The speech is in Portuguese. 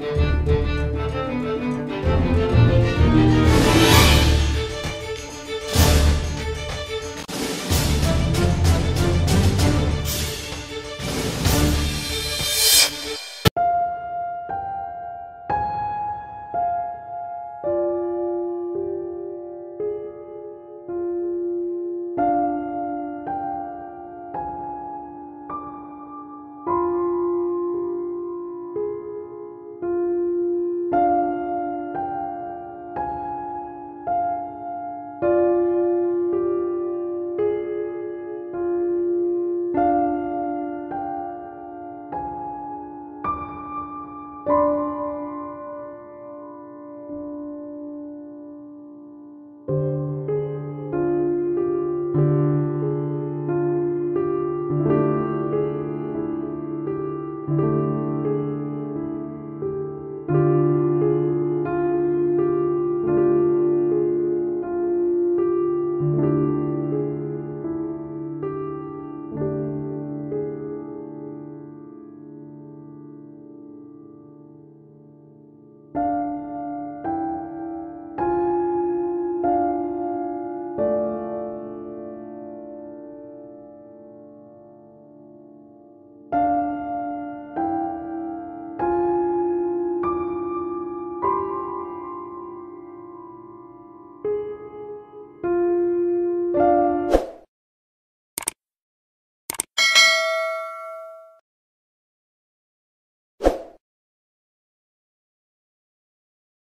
Música